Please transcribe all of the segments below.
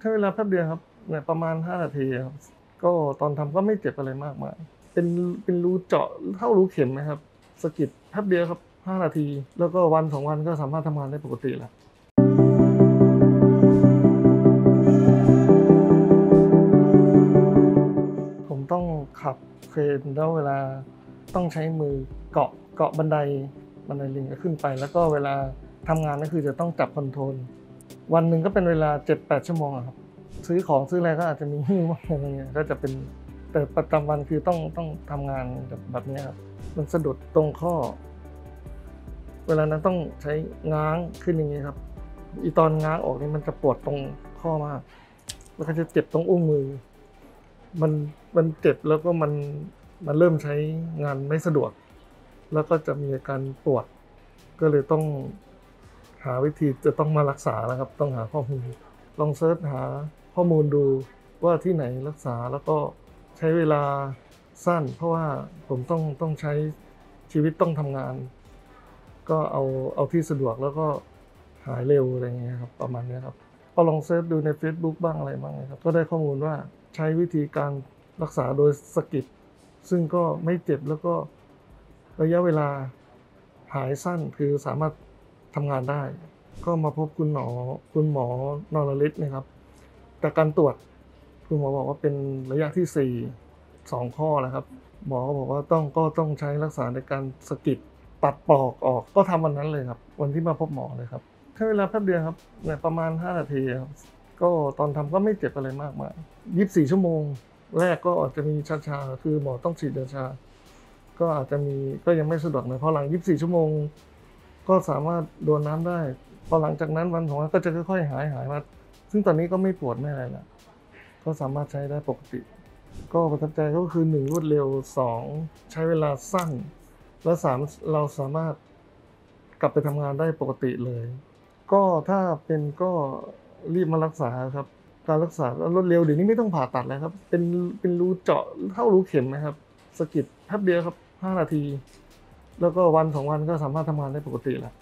ใช้เวลาแป๊บเดียวครับเนี่ยประมาณ 5 นาทีครับ ก็ตอนทำก็ไม่เจ็บอะไรมากมายเป็นเป็นรูเจาะเท่ารูเข็มนะครับสกิดแป๊บเดียวครับ 5 นาที แล้วก็วันสองวันก็สามารถทำงานได้ปกติแล้วผมต้องขับเครนแล้วเวลาต้องใช้มือเกาะเกาะบันไดบันไดลิงก็ขึ้นไป แล้วก็เวลาทำงานก็คือจะต้องจับคอนโทรล วันหนึ่งก็เป็นเวลา 7-8 ชั่วโมงครับ ซื้อของซื้ออะไรก็อาจจะมีหิ้วบ้างอะไรเงี้ยก็จะเป็นแต่ประจำวันคือต้องต้องทำงานแบบแบบนี้ครับมันสะดุดตรงข้อ เวลานั้นต้องใช้ง้างขึ้นอย่างนี้ครับ อีตอนง้างออกนี่มันจะปวดตรงข้อมาก แล้วก็จะเจ็บตรงอุ้งมือ มันมันเจ็บแล้วก็มันมันเริ่มใช้งานไม่สะดวก แล้วก็จะมีอาการปวด ก็เลยต้อง หาวิธีจะต้องมารักษาแล้วครับ ต้องหาข้อมูล ลอง search หาข้อมูลดูว่าที่ไหนรักษาแล้วก็ใช้เวลาสั้น เพราะว่าผมต้องต้องใช้ชีวิตต้องทำงาน ก็เอาเอาที่สะดวกแล้วก็หายเร็วอะไรเงี้ยครับประมาณนี้ครับก็ลอง search ดูใน Facebook บ้างอะไรบ้างครับก็ได้ข้อมูลว่าใช้วิธีการรักษาโดยสกิดซึ่งก็ไม่เจ็บแล้วก็ระยะเวลาหายสั้นคือสามารถ ทำงานได้ ก็มาพบคุณหมอคุณหมอนรฤทธิ์นะครับแต่การตรวจคุณหมอบอกว่าเป็นระยะที่สี่สองข้อแล้วครับ หมอก็บอกว่าต้องก็ต้องใช้รักษาในการสกิดตัดปลอกออกก็ทำวันนั้นเลยครับ วันที่มาพบหมอเลยครับใช้เวลาแป๊บเดียวครับเนี่ยประมาณ 5 นาทีครับก็ตอนทำก็ไม่เจ็บอะไรมากมาย24 ชั่วโมง แรกก็อาจจะมีชาชาๆคือหมอต้องฉีดยาชา ก็อาจจะมีก็ยังไม่สะดวกนะพอหลัง 24 ชั่วโมง ก็สามารถโดนน้ำได้ พอหลังจากนั้นวันสองวันก็จะค่อยๆหายหายมา ซึ่งตอนนี้ก็ไม่ปวดไม่อะไรแล้วก็สามารถใช้ได้ปกติ ก็ประทับใจก็คือหนึ่งรวดเร็วสองใช้เวลาสั้น และสามเราสามารถกลับไปทำงานได้ปกติเลย ก็ถ้าเป็นก็รีบมารักษาครับ การรักษารวดเร็วเดี๋ยวนี้ไม่ต้องผ่าตัดแล้วครับ เป็นเป็นรูเจาะเท่ารูเข็มนะครับสกิดแป๊บเดียวครับห้านาที แล้วก็วันสองวันก็สามารถทำงานได้ปกติแล้ว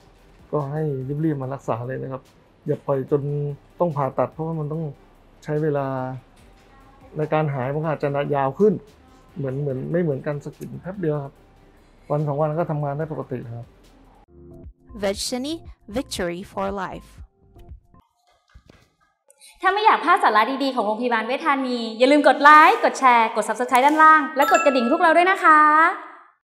ก็ให้รีบๆมารักษาเลยนะครับ อย่าปล่อยจนต้องผ่าตัด เพราะว่ามันต้องใช้เวลาในการหายมันก็อาจจะยาวขึ้น เหมือนเหมือนไม่เหมือนกันสะกิดแป๊บเดียวครับ วันสองวันก็ทำงานได้ปกติครับ Vegshani Victory for Life ถ้าไม่อยากพลาดสาระดี ๆ ของโรงพยาบาลเวชธานี อย่าลืมกดไลค์ กดแชร์ กด Subscribe ด้านล่าง และกดกระดิ่งพวกเราด้วยนะคะ